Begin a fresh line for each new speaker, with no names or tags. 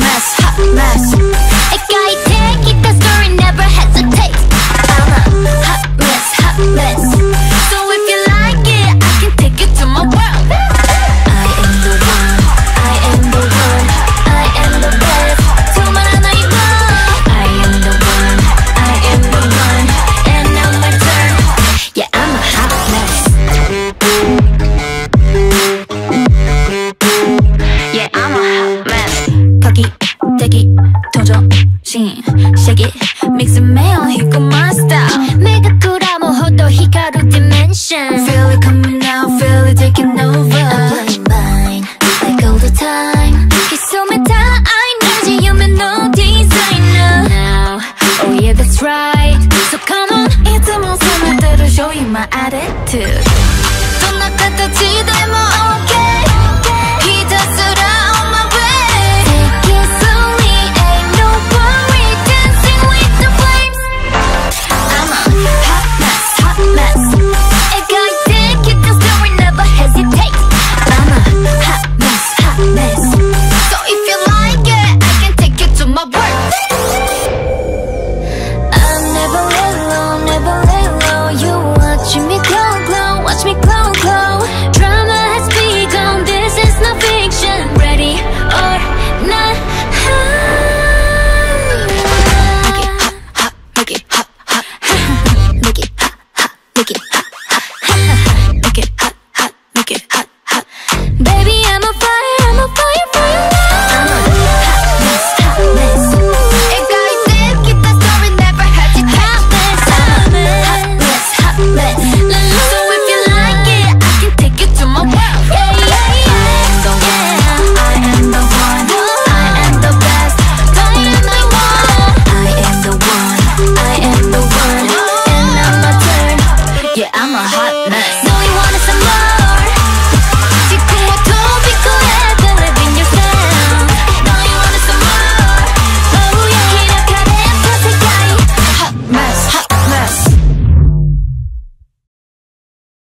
mess, hot mess. どんな形
でも make it hot, hot, hot,
make it hot, hot, make it
hot, hot, baby.